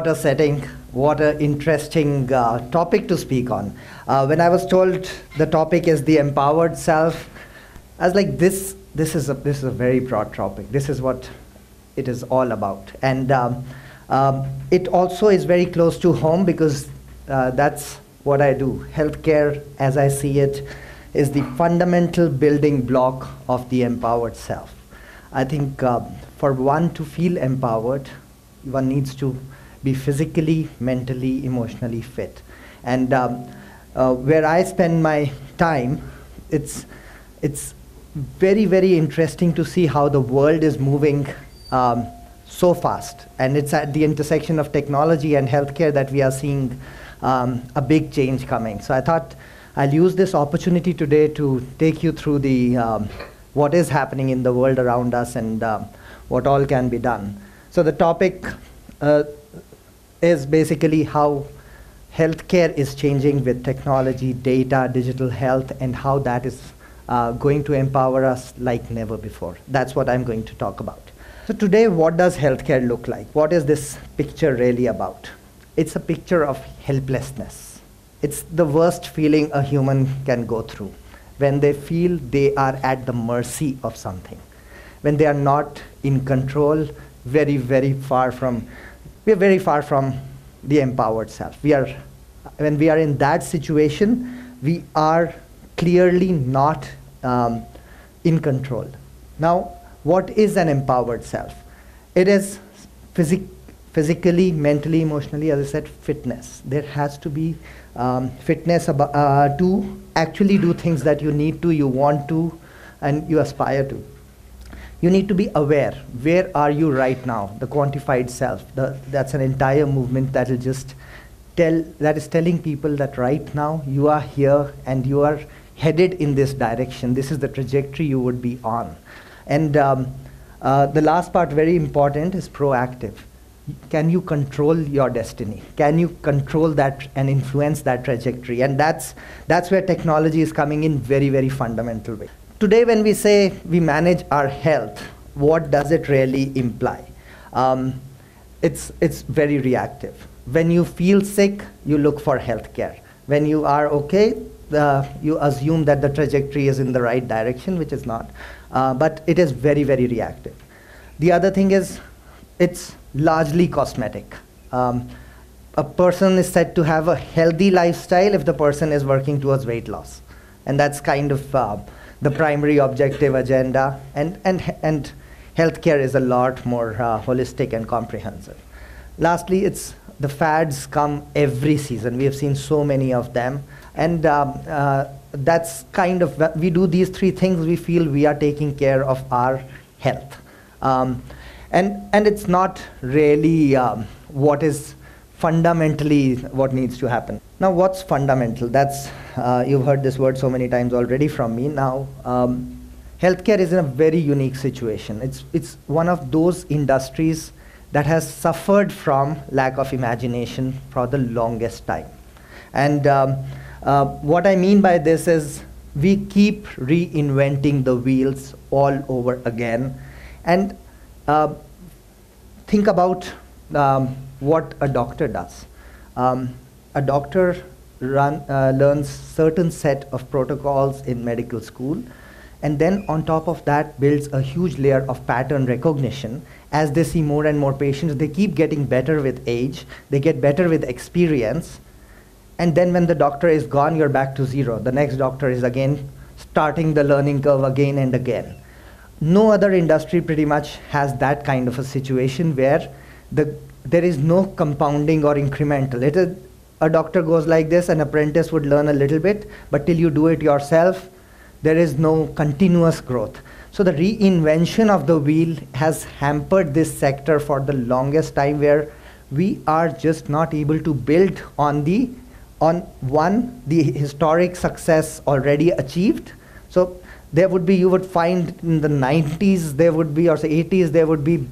a setting, what an interesting uh, topic to speak on. Uh, when I was told the topic is the empowered self, I was like, this, this, is, a, this is a very broad topic. This is what it is all about. And um, um, it also is very close to home because uh, that's what I do. Healthcare, as I see it, is the fundamental building block of the empowered self. I think uh, for one to feel empowered, one needs to be physically, mentally, emotionally fit. And um, uh, where I spend my time, it's, it's very, very interesting to see how the world is moving um, so fast. And it's at the intersection of technology and healthcare that we are seeing um, a big change coming. So I thought I'll use this opportunity today to take you through the um, what is happening in the world around us and um, what all can be done. So the topic uh, is basically how healthcare is changing with technology, data, digital health, and how that is uh, going to empower us like never before. That's what I'm going to talk about. So today, what does healthcare look like? What is this picture really about? It's a picture of helplessness. It's the worst feeling a human can go through when they feel they are at the mercy of something, when they are not in control, very, very far from, we are very far from the empowered self. We are, when we are in that situation, we are clearly not um, in control. Now, what is an empowered self? It is physic physically, mentally, emotionally, as I said, fitness. There has to be um, fitness uh, to actually do things that you need to, you want to, and you aspire to. You need to be aware. Where are you right now? The quantified self. The, that's an entire movement that will just tell, that is telling people that right now you are here and you are headed in this direction. This is the trajectory you would be on. And um, uh, the last part, very important, is proactive. Can you control your destiny? Can you control that and influence that trajectory? And that's, that's where technology is coming in very, very fundamental way. Today, when we say we manage our health, what does it really imply? Um, it's, it's very reactive. When you feel sick, you look for health care. When you are okay, you assume that the trajectory is in the right direction, which is not. Uh, but it is very, very reactive. The other thing is, it's largely cosmetic. Um, a person is said to have a healthy lifestyle if the person is working towards weight loss. And that's kind of uh, the primary objective agenda. And, and, and healthcare is a lot more uh, holistic and comprehensive. Lastly, it's the fads come every season. We have seen so many of them. And um, uh, that's kind of, we do these three things, we feel we are taking care of our health. Um, and, and it's not really um, what is fundamentally what needs to happen. Now, what's fundamental? That's, uh, you've heard this word so many times already from me. Now, um, healthcare is in a very unique situation. It's, it's one of those industries that has suffered from lack of imagination for the longest time. And um, uh, what I mean by this is we keep reinventing the wheels all over again. And uh, think about um, what a doctor does. Um, a doctor run, uh, learns certain set of protocols in medical school and then on top of that builds a huge layer of pattern recognition as they see more and more patients they keep getting better with age they get better with experience and then when the doctor is gone, you're back to zero. The next doctor is again starting the learning curve again and again. No other industry pretty much has that kind of a situation where the, there is no compounding or incremental. It is, a doctor goes like this, an apprentice would learn a little bit, but till you do it yourself, there is no continuous growth. So the reinvention of the wheel has hampered this sector for the longest time where we are just not able to build on the on one, the historic success already achieved. So there would be, you would find in the 90s, there would be, or say 80s, there would be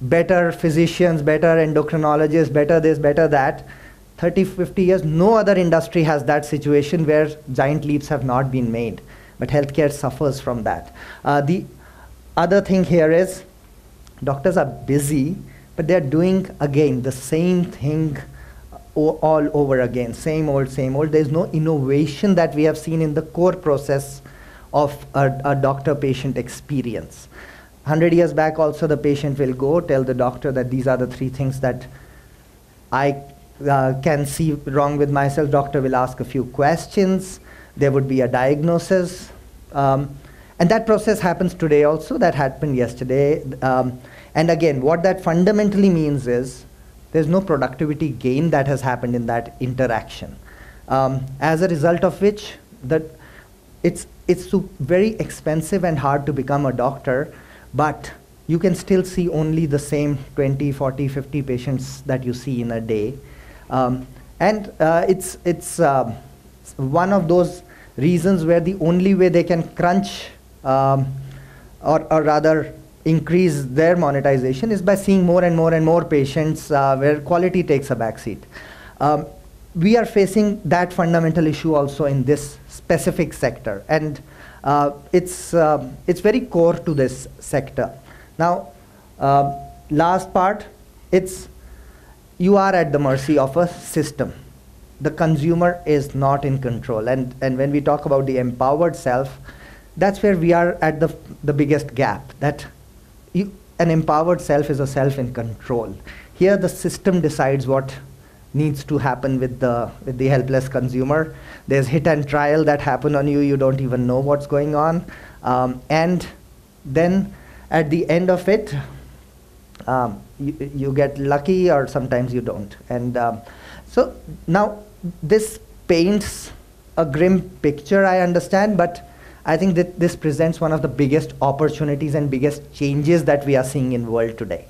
better physicians, better endocrinologists, better this, better that. 30, 50 years, no other industry has that situation where giant leaps have not been made. But healthcare suffers from that. Uh, the other thing here is doctors are busy but they're doing again the same thing all over again, same old, same old. There's no innovation that we have seen in the core process of a, a doctor patient experience. 100 years back, also, the patient will go tell the doctor that these are the three things that I uh, can see wrong with myself. Doctor will ask a few questions. There would be a diagnosis. Um, and that process happens today also. That happened yesterday. Um, and again, what that fundamentally means is there's no productivity gain that has happened in that interaction. Um, as a result of which, that it's, it's very expensive and hard to become a doctor, but you can still see only the same 20, 40, 50 patients that you see in a day. Um, and uh, it's, it's uh, one of those reasons where the only way they can crunch, um, or, or rather increase their monetization is by seeing more and more and more patients uh, where quality takes a backseat. Um, we are facing that fundamental issue also in this specific sector, and uh, it's, uh, it's very core to this sector. Now, um, last part, it's you are at the mercy of a system. The consumer is not in control, and, and when we talk about the empowered self, that's where we are at the, the biggest gap. That you, an empowered self is a self in control. Here, the system decides what needs to happen with the with the helpless consumer. There's hit and trial that happen on you. You don't even know what's going on, um, and then at the end of it, um, you, you get lucky or sometimes you don't. And um, so now this paints a grim picture. I understand, but I think that this presents one of the biggest opportunities and biggest changes that we are seeing in the world today.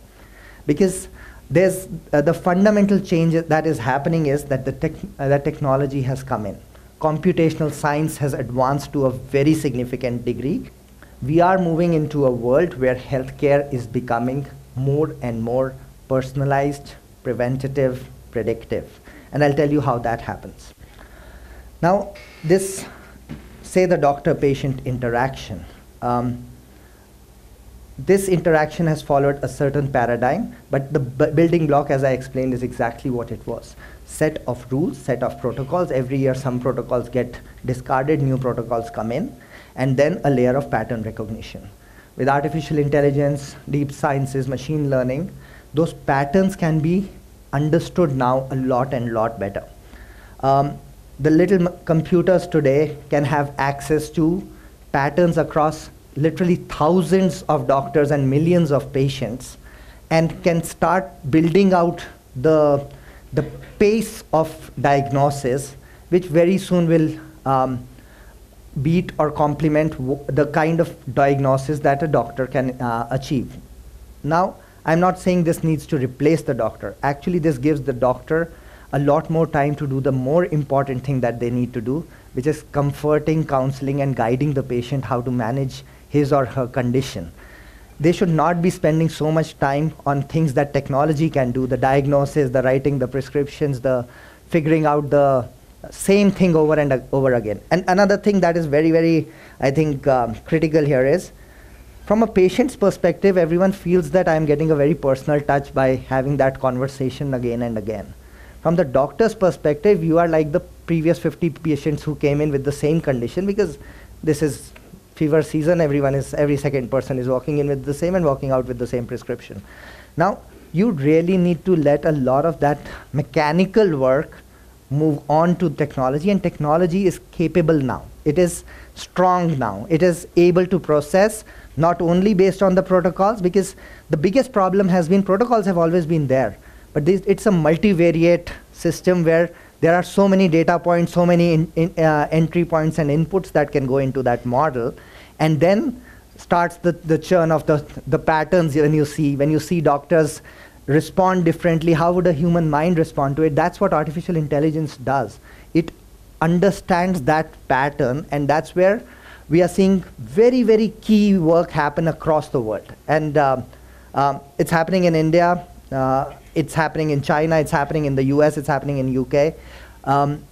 Because there's uh, the fundamental change that is happening is that the uh, that technology has come in. Computational science has advanced to a very significant degree. We are moving into a world where healthcare is becoming more and more personalized, preventative, predictive. And I'll tell you how that happens. Now, this say the doctor-patient interaction. Um, this interaction has followed a certain paradigm, but the building block, as I explained, is exactly what it was. Set of rules, set of protocols. Every year some protocols get discarded, new protocols come in, and then a layer of pattern recognition. With artificial intelligence, deep sciences, machine learning, those patterns can be understood now a lot and lot better. Um, the little computers today can have access to patterns across literally thousands of doctors and millions of patients and can start building out the, the pace of diagnosis, which very soon will um, beat or complement the kind of diagnosis that a doctor can uh, achieve. Now, I'm not saying this needs to replace the doctor. Actually, this gives the doctor a lot more time to do the more important thing that they need to do, which is comforting, counseling, and guiding the patient how to manage his or her condition. They should not be spending so much time on things that technology can do the diagnosis, the writing, the prescriptions, the figuring out the same thing over and over again. And another thing that is very, very, I think, um, critical here is from a patient's perspective, everyone feels that I'm getting a very personal touch by having that conversation again and again. From the doctor's perspective, you are like the previous 50 patients who came in with the same condition because this is fever season. Everyone is, every second person is walking in with the same and walking out with the same prescription. Now, you really need to let a lot of that mechanical work move on to technology, and technology is capable now. It is strong now. It is able to process not only based on the protocols, because the biggest problem has been protocols have always been there. But this, it's a multivariate system where there are so many data points, so many in, in, uh, entry points and inputs that can go into that model. And then starts the, the churn of the, the patterns when you see, when you see doctors respond differently, how would a human mind respond to it? That's what artificial intelligence does. It understands that pattern, and that's where we are seeing very, very key work happen across the world. And um, um, it's happening in India. Uh, it's happening in China, it's happening in the US, it's happening in UK. Um,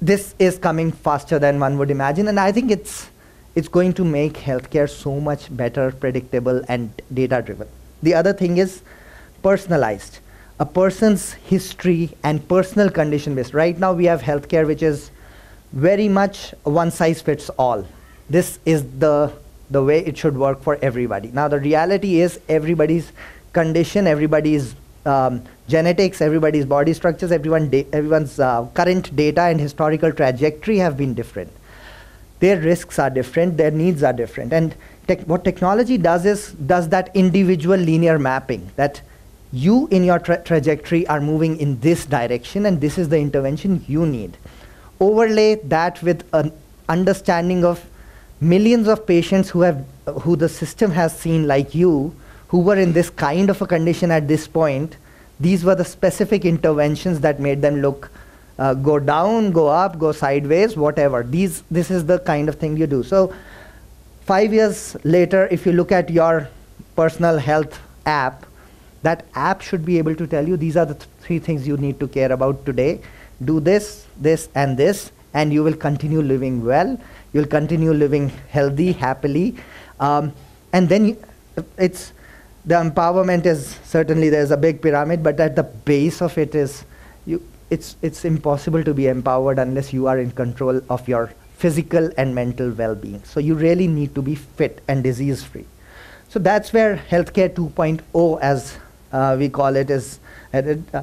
this is coming faster than one would imagine, and I think it's, it's going to make healthcare so much better, predictable, and data driven. The other thing is personalized. A person's history and personal condition based. Right now, we have healthcare which is very much one size fits all. This is the, the way it should work for everybody. Now, the reality is everybody's condition, everybody's um, genetics, everybody's body structures, everyone everyone's uh, current data and historical trajectory have been different. Their risks are different, their needs are different. And what technology does is does that individual linear mapping that you in your tra- trajectory are moving in this direction and this is the intervention you need. Overlay that with an understanding of millions of patients who have uh, who the system has seen like you who were in this kind of a condition at this point. These were the specific interventions that made them look uh, go down go up go sideways whatever. These this is the kind of thing you do. So 5 years later if you look at your personal health app that app should be able to tell you these are the th- three things you need to care about today. Do this this and this and you will continue living well. You'll continue living healthy happily. Um, and then it's the empowerment is certainly there's a big pyramid but at the base of it is you it's it's impossible to be empowered unless you are in control of your physical and mental well-being. So you really need to be fit and disease free so that's where healthcare 2.0 as uh, we call it is it, uh,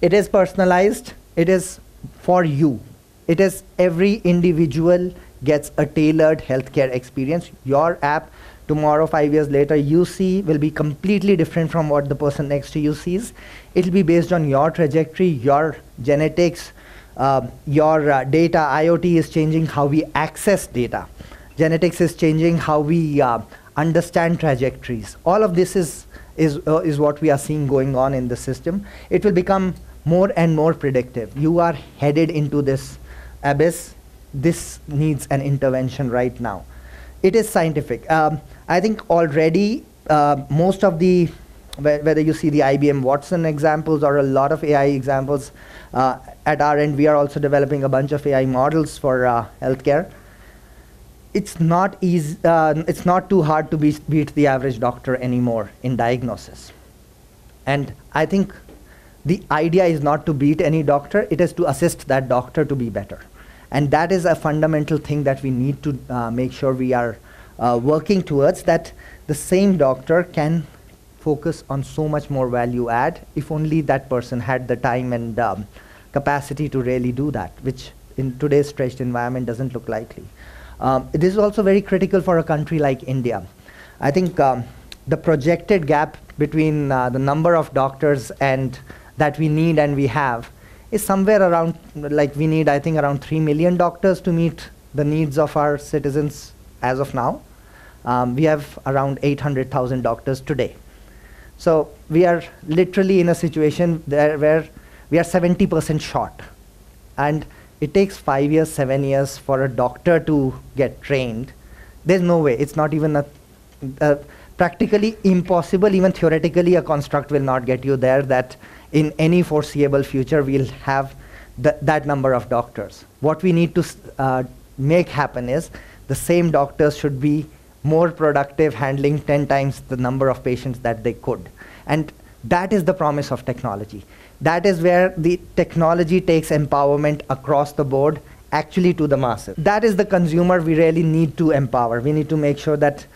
it is personalized it is for you it is every individual gets a tailored healthcare experience your app tomorrow, five years later, you see will be completely different from what the person next to you sees. It'll be based on your trajectory, your genetics, uh, your uh, data. IoT is changing how we access data. Genetics is changing how we uh, understand trajectories. All of this is, is, uh, is what we are seeing going on in the system. It will become more and more predictive. You are headed into this abyss. This needs an intervention right now. It is scientific. Um, I think already uh, most of the, whether you see the IBM Watson examples or a lot of AI examples, uh, at our end, we are also developing a bunch of AI models for uh, healthcare. It's not easy, uh, it's not too hard to be, beat the average doctor anymore in diagnosis. And I think the idea is not to beat any doctor, it is to assist that doctor to be better. And that is a fundamental thing that we need to uh, make sure we are uh, working towards that the same doctor can focus on so much more value add if only that person had the time and um, capacity to really do that, which in today's stretched environment doesn't look likely. Um, this is also very critical for a country like India. I think um, the projected gap between uh, the number of doctors and that we need and we have is somewhere around like we need I think around 3 million doctors to meet the needs of our citizens as of now. Um, we have around 800,000 doctors today. So we are literally in a situation where we are 70% short. And it takes five years, seven years for a doctor to get trained. There's no way. It's not even a, a practically impossible, even theoretically, a construct will not get you there that in any foreseeable future we'll have th- that number of doctors. What we need to uh, make happen is the same doctors should be more productive handling 10 times the number of patients that they could. And that is the promise of technology. That is where the technology takes empowerment across the board actually to the masses. That is the consumer we really need to empower. We need to make sure that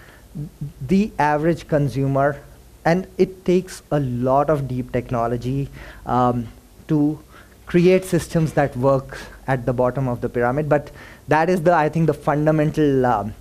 the average consumer, and it takes a lot of deep technology um, to create systems that work at the bottom of the pyramid. But that is the, I think, the fundamental um,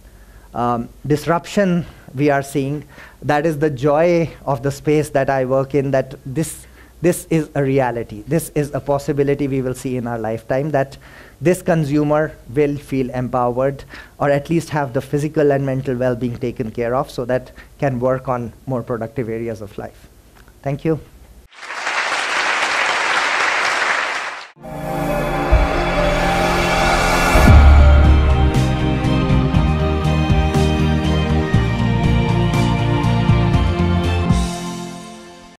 um, disruption we are seeing. That is the joy of the space that I work in, that this, this is a reality. This is a possibility we will see in our lifetime, that this consumer will feel empowered or at least have the physical and mental well-being taken care of so that can work on more productive areas of life. Thank you.